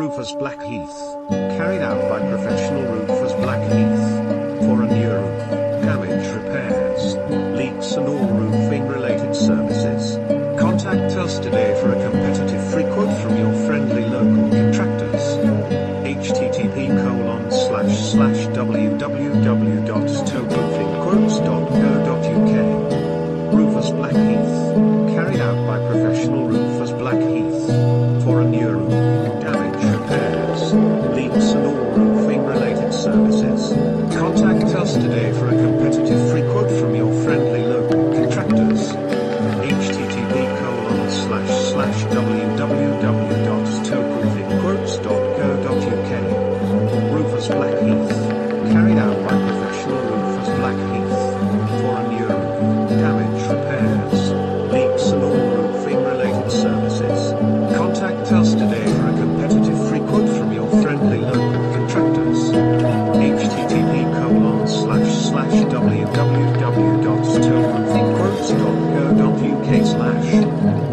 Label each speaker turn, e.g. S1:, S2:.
S1: Roofers Blackheath. Carried out by professional roofers Blackheath. For a new roof, damage repairs, leaks and all roofing related services. Contact us today for a competitive free quote from your friendly local contractors. http colon slash slash www.toproofingquotes.co.uk Roofers Blackheath. Carried out by professional roofers and all roofing related services. Contact us today for a competitive free quote from your friendly local contractors. http colon slash slash www.toproofingquotes.co.uk Roofers Blackheath. www.toproofingquotes.co.uk slash